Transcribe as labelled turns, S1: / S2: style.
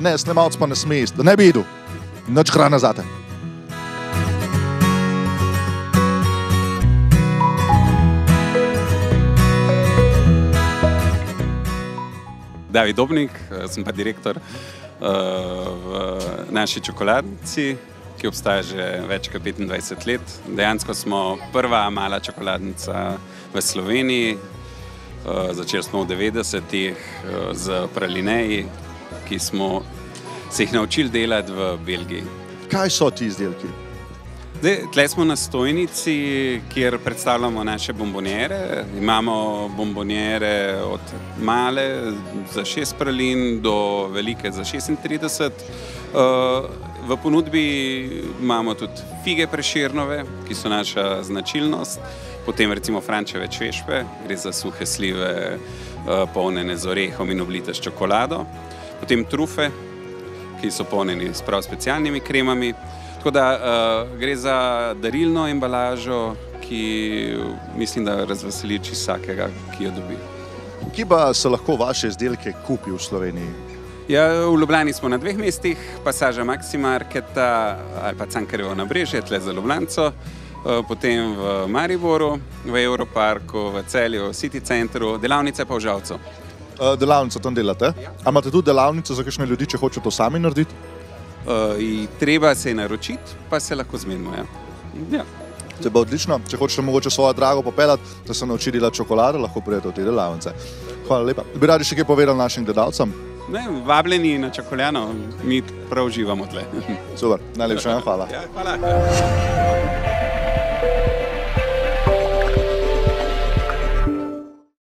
S1: Ne, snemalc pa ne sme jesti, da ne bi jedel. Noč hrana zate.
S2: David Dobnik, sem pa direktor uh, v naši čokoladnici, ki obstaja že več kot 25 let. Dejansko smo prva mala čokoladnica v Sloveniji. Uh, začeli smo v 90-ih uh, z pralineji, ki smo se jih naučili delati v Belgiji.
S1: Kaj so ti izdelki?
S2: Tukaj smo na stojnici, kjer predstavljamo naše bombonjere. Imamo bombonjere od male za 6 pralin do velike za 36. Uh, v ponudbi imamo tudi fige preširnove, ki so naša značilnost, potem recimo frančeve češpe, gre za suhe slive, uh, polnjene z orehom in oblite s čokolado, potem trufe, ki so polnjeni s prav specialnimi kremami. Tako da uh, gre za darilno embalažo, ki mislim, da razveseli vsakega, ki jo dobi.
S1: Kje pa se lahko vaše izdelke kupi v Sloveniji?
S2: Ja, v Ljubljani smo na dveh mestih, pasaža Maximarketa ali pa Cankarjevo na Brežje, tle za Ljubljanco, potem v Mariboru, v Europarku, v Celju, v City Centru, delavnice pa v Žalcu.
S1: Delavnico tam delate? Ja. A imate tudi delavnico za kakšne ljudi, če hočejo to sami narediti?
S2: Uh, treba se je naročiti, pa se lahko zmenimo. Ja. Ja.
S1: To je odlično. Če hočete mogoče svojo drago popeljati, da se nauči delati čokolado, lahko pridete v te delavnice. Hvala lepa. Bi radi še kaj povedali našim gledalcem?
S2: Ne, vabljeni na čokoljano, mi prav uživamo tle.
S1: Super, najlepša hvala.
S2: Ja, hvala.